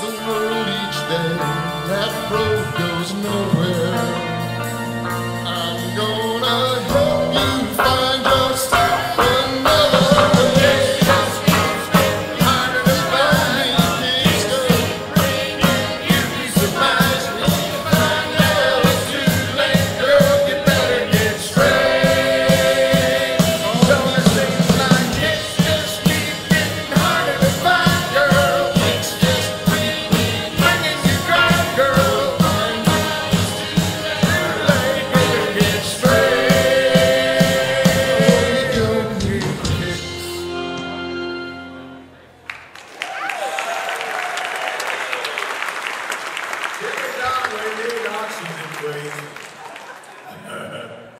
the world each day. That road goes nowhere. Spring.